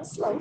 Slow.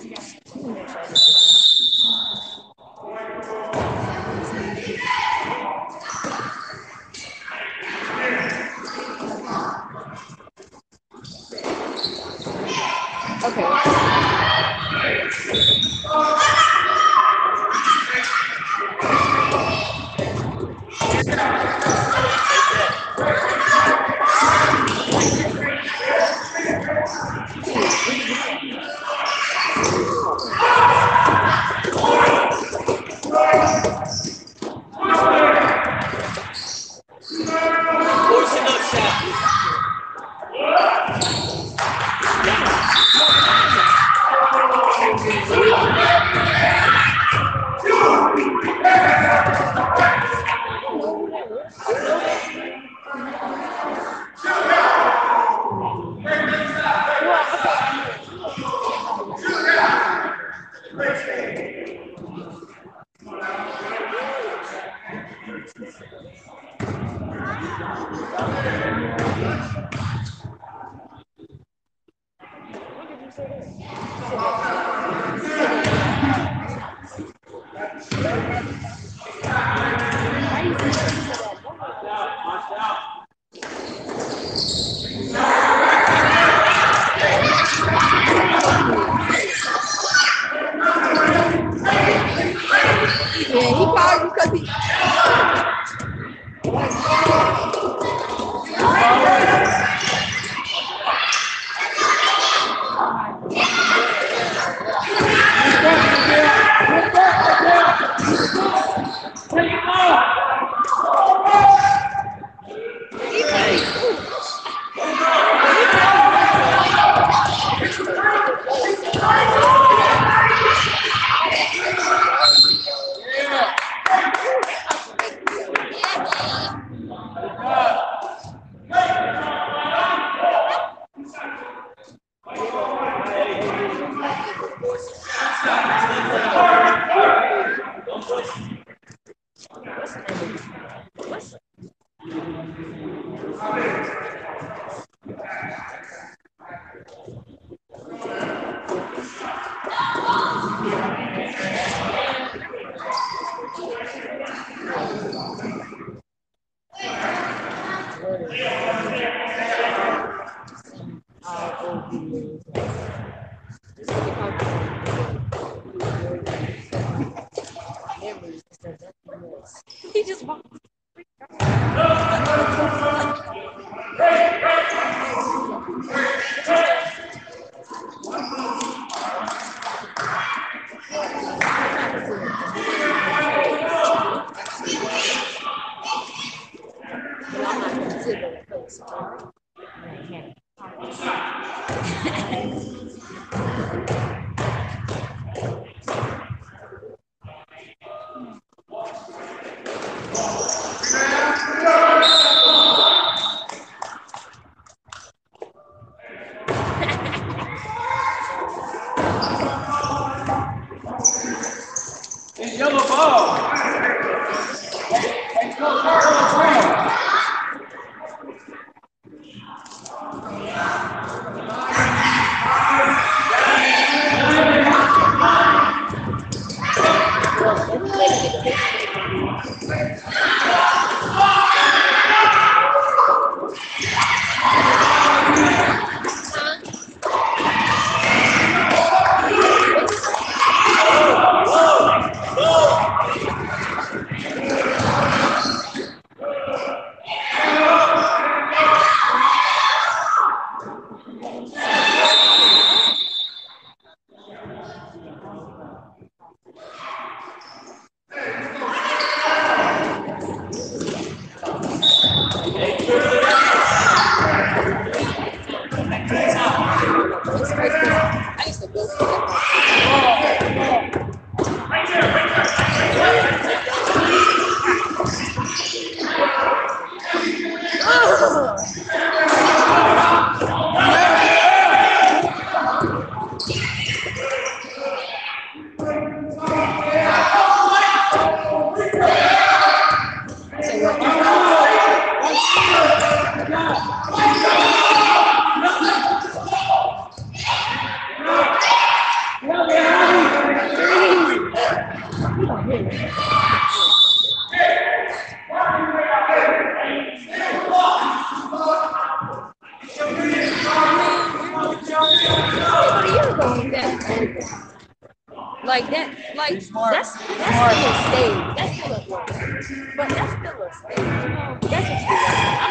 Like that, like that's that's still a stage. That's still a but that's still a stage. That's a stage.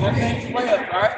One hand way up, all right?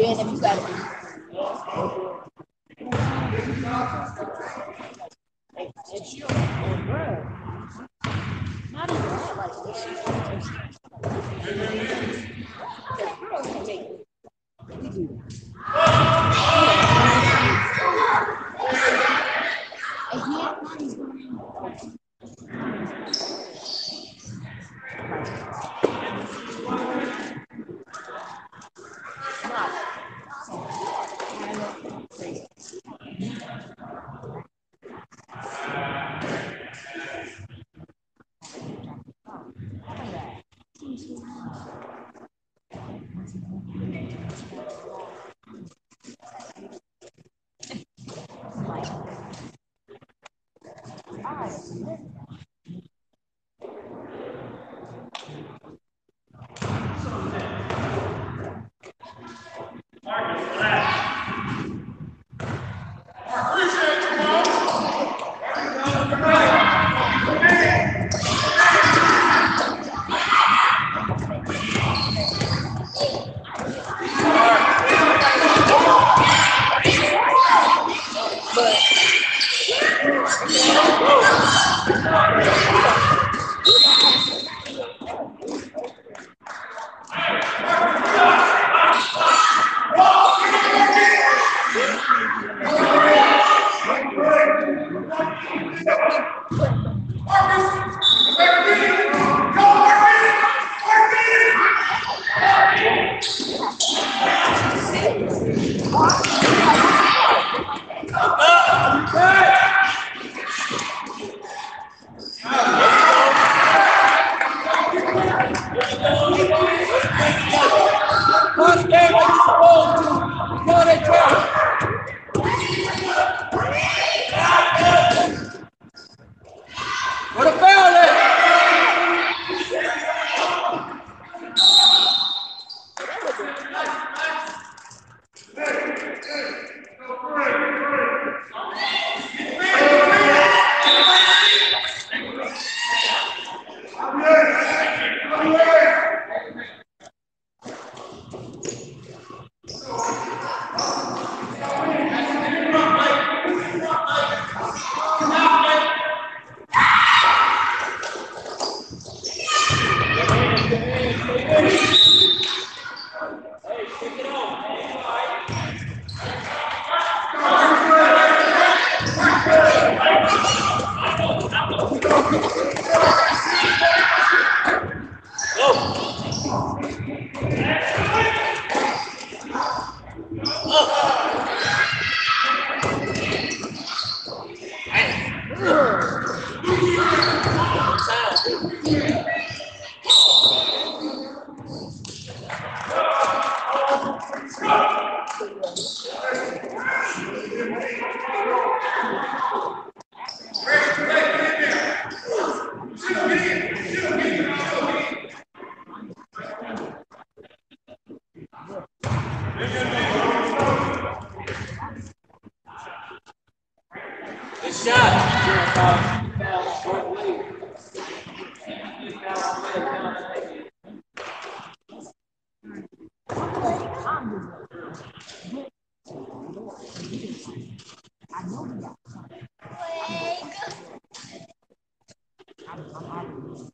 Bien, amistad. I'm happy.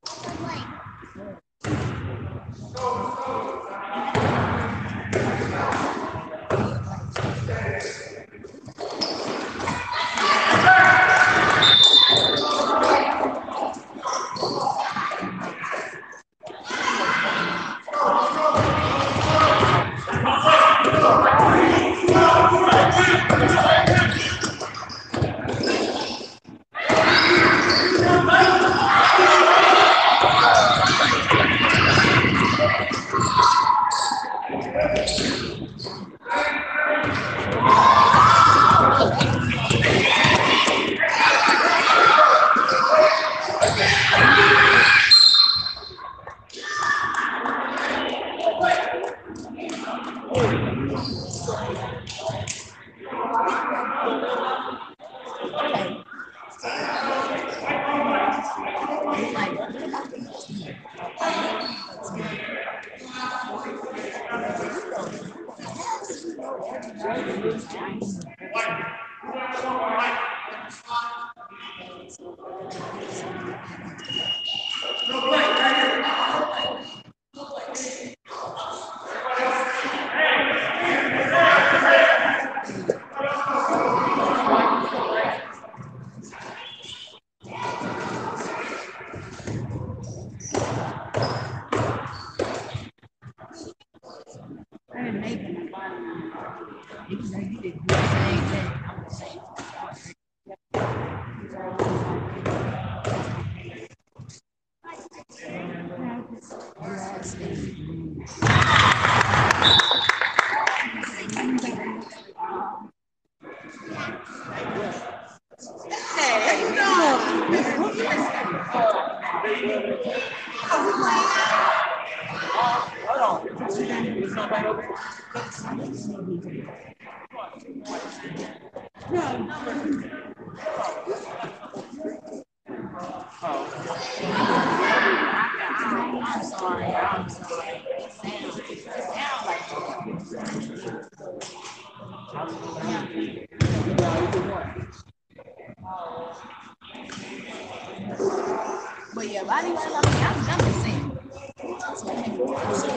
Saying.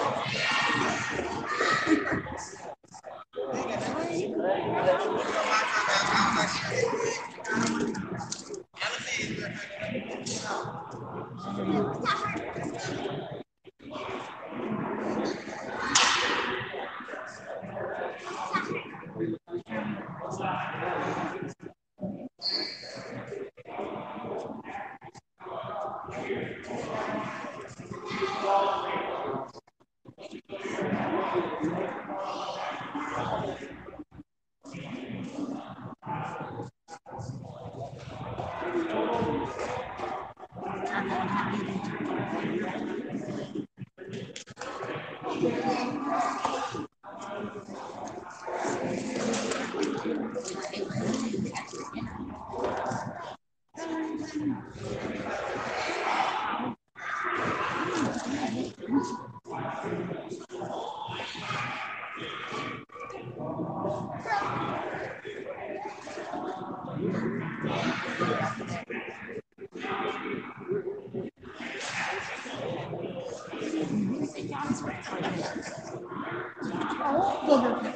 What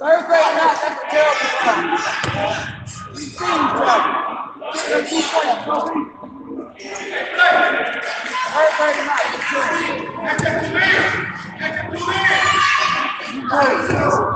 Third grade math, that's what Gerald was about. Sing, Third grade math, that's Gerald. That's a two minutes. That's a two minutes.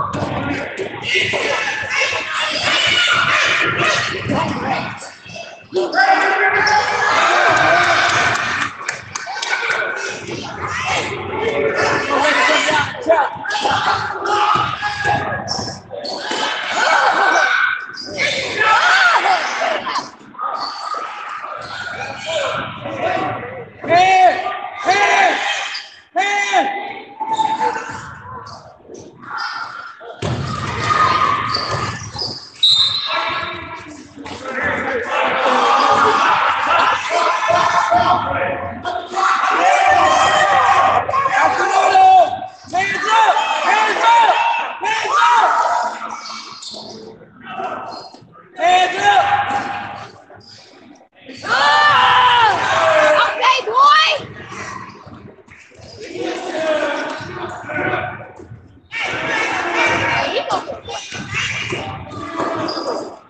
Amém.